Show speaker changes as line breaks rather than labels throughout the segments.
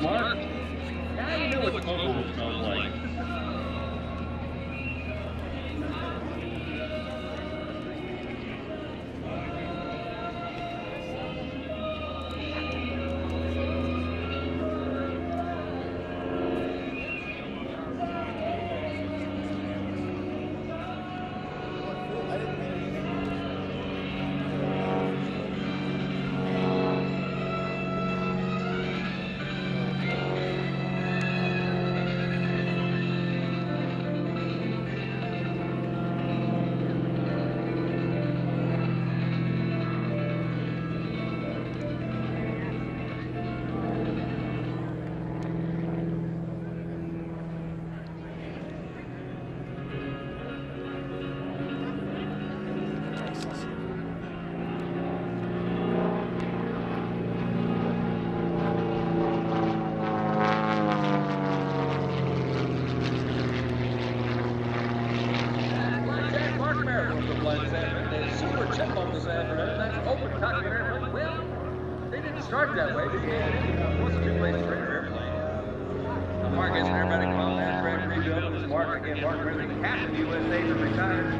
Mark, now you know what like. Super chipmunk this afternoon. That's open cockpit airplane. Well, they didn't start that way. It was two places for airplane. Now, Mark gets an aerobatic there. Fred rebuilt. This Mark again. Mark Ridley, captain USA, is retired.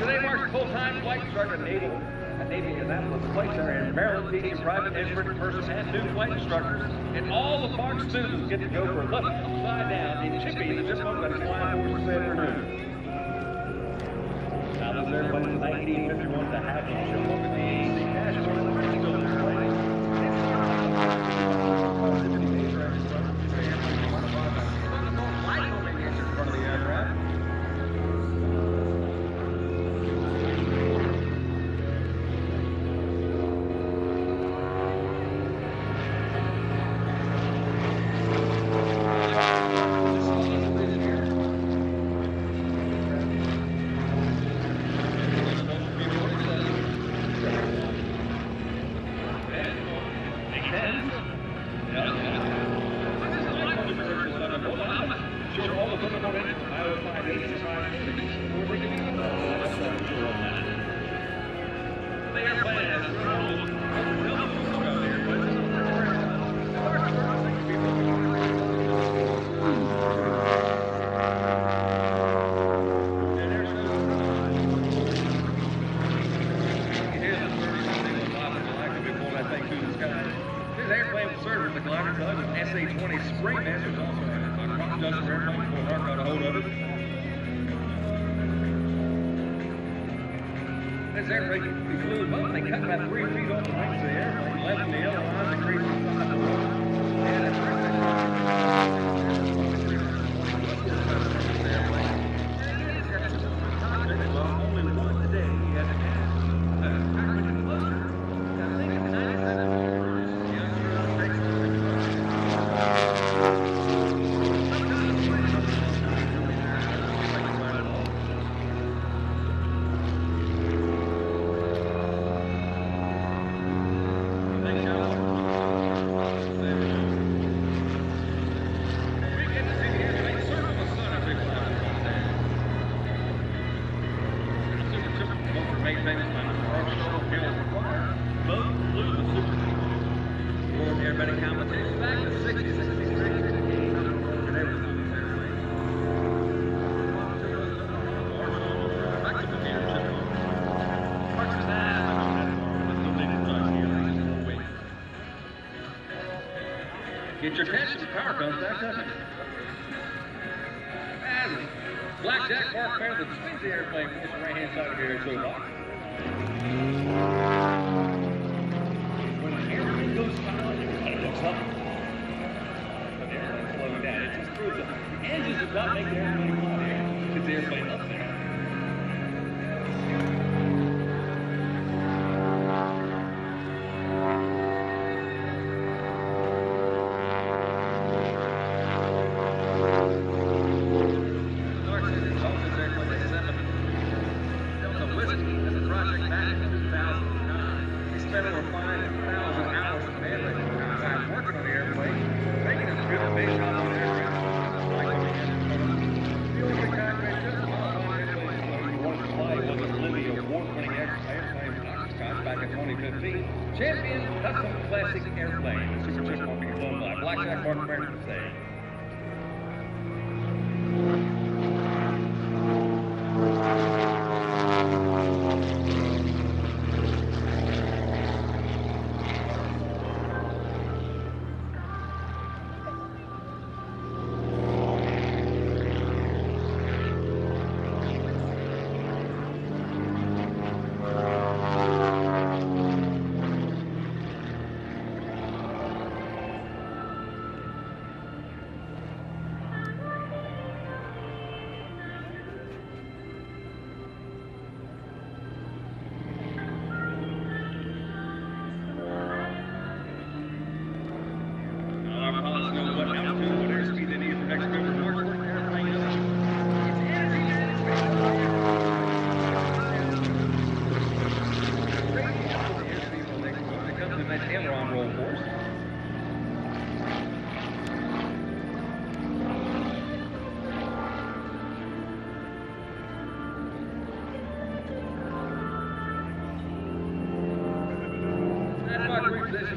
Today marks full-time flight instructor Naval Navy Annapolis Flight Center in Maryland, teaching private, expert, person, and new flight instructors. And all the Mark students get to go for a look upside down in Chippy, the Chipmunk that is flying over this afternoon. Now, this is 1951 to have a Chipmunk at the National a Rock Justice airplane before Mark got a hold of it. This flew they cut about three feet off the wings of the airplane, left the yellow lines and creased inside the. Get your attention, power comes back, doesn't it? And Blackjack Mark Fairley spins the airplane from the right hand side of air so. When the airplane goes silent, everybody looks up. But the airplane's slowing down. It just proves that engines does not make the airplane fly. It's the airplane up Classic Airplane, Super by Blackjack Mark Fairley today.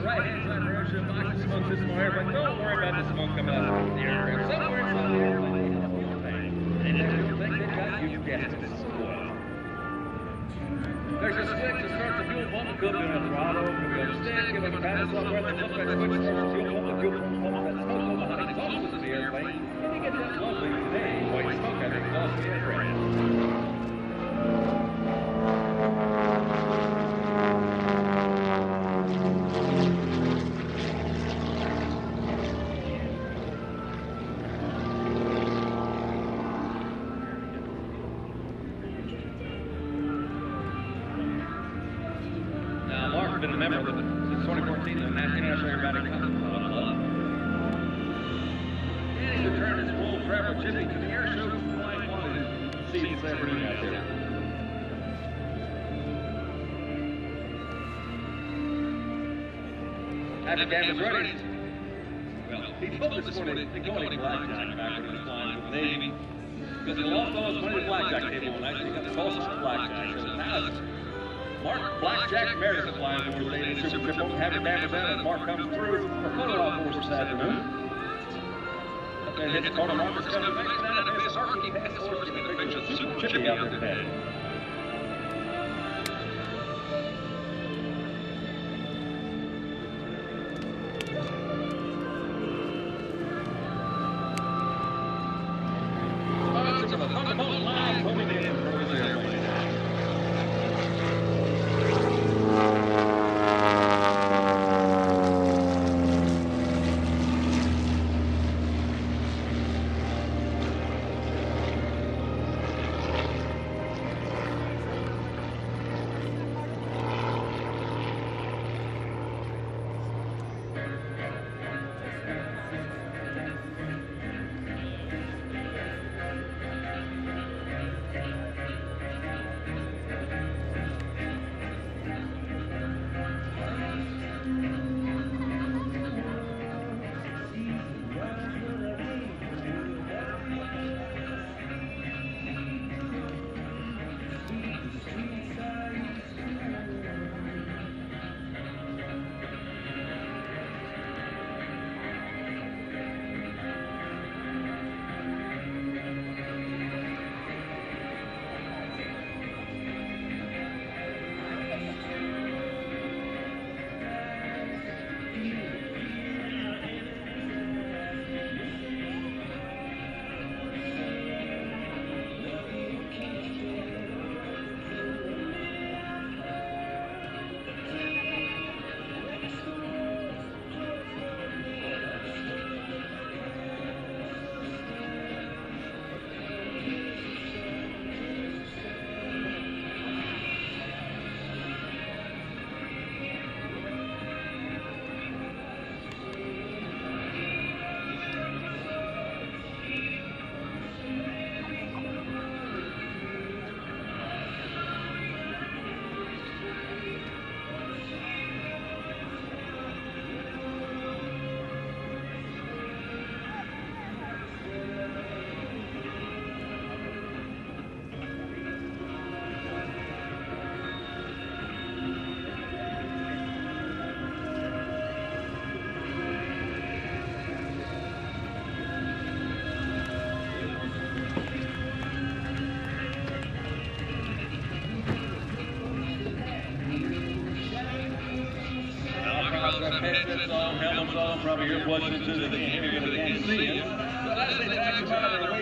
Right hand side parachute box, the smoke system on airplane. Don't worry about the smoke coming out of the. Somewhere inside the. And if you think they got you. There's a switch to start the fuel pump. Could be on a throttle, could be on a stick, could be on software. They flip that switch, start the fuel pump, the fuel pump that smoke on the exhaust of the airplane. And you get that lovely, hey, white smoke out of the exhaust of the. Since 2014 National International Aerobatic Club. And he returned his full travel chipping to the air show to fly wanted see celebrity out there. After Gavin ready, well, he told us they Blackjack back. Because he lost all his money the Blackjack table so he got the Tulsa Blackjack. So now it's Mark Blackjack Meredith flying over the Navy Super Trip won't have it down as Mark comes through for photo for us this afternoon. Up there hits corner Marcus coming back down at this Arky Pass Horse in the Super Chippy out there today. Helmets on, probably earplugs into the hear you, but they can't see they taxi by the way